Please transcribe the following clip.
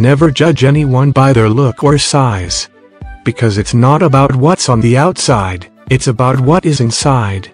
Never judge anyone by their look or size. Because it's not about what's on the outside, it's about what is inside.